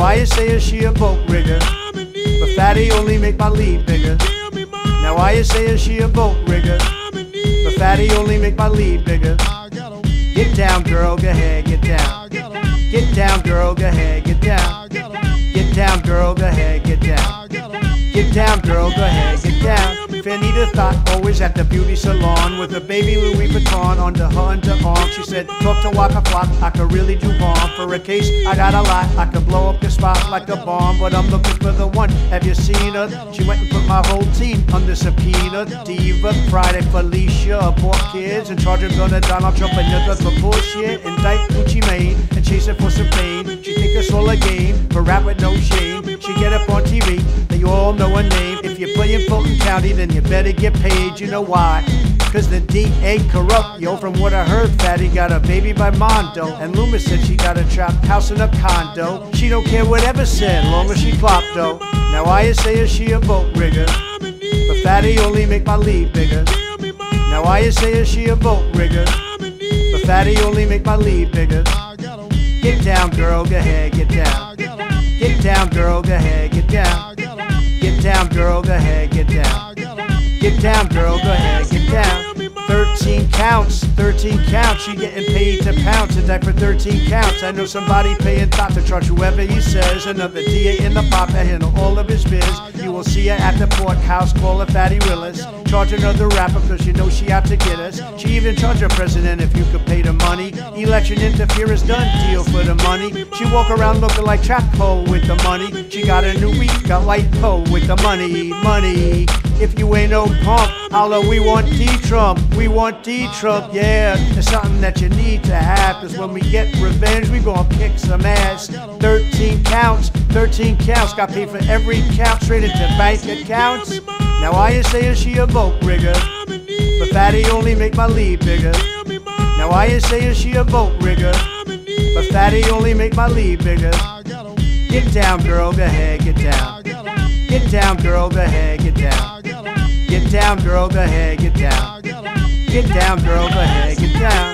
why you say is she a vote rigger? But fatty only make my lead bigger. Now why you say is she a vote rigger? But fatty only make my lead bigger. Get down, girl, go ahead, get down. Get down, girl, go ahead, get down. Get down, girl, go ahead, get down. Get down, girl, go ahead, get down. Fanita thought always at the beauty salon with a baby Louis Vuitton under her underarm. She said, Talk to Waka Flocka, I could really do harm. For a case, I got a lot, I could blow up your spot like a bomb. But I'm looking for the one. Have you seen her? She went and put my whole team under subpoena. Diva, Friday, Felicia, poor kids, in charge of gonna Donald Trump and niggas for bullshit. Indict Gucci Mane and chase it for some fame. She think it's all a game, but rap with no shame. She get up on TV, all know her name. If you're playing Fulton County, then you better get paid. You know why? Cause the D ain't corrupt, yo. From what I heard, Fatty got a baby by Mondo. And Loomis said she got a trap house in a condo. She don't care whatever said, long as she flopped, though. Now I say is she a vote rigger? But Fatty only make my lead bigger. Now I say is she a vote rigger? But Fatty only make my lead bigger. Get down, girl, go ahead, get down. Get down, girl, go ahead, counts, 13 counts. She getting paid to pounce a die for 13 counts. I know somebody paying top to charge whoever he says. Another DA in the pop that handle all of his biz. You will see her at the courthouse, call her Fatty Willis. Charge another rapper cause you know she out to get us. She even charge her president if you could pay the money. Election interference done, deal for the money. She walk around looking like Pole with the money. She got a new week, got white pole with the money, money. If you ain't no pump, holla, we want D-Trump, we want D-Trump, yeah. It's something that you need to have, cause when we get revenge, we gonna kick some ass. 13 counts, 13 counts, got paid for every count, straight into bank accounts. Now why you say is she a vote rigger? But Fatty only make my lead bigger. Now why you say is she a vote rigger? But Fatty only make my lead bigger. Get down, girl, go ahead, get down. Get down, girl, go ahead, get down. Get down, girl, go ahead, get down. Get down, girl, go ahead, get down.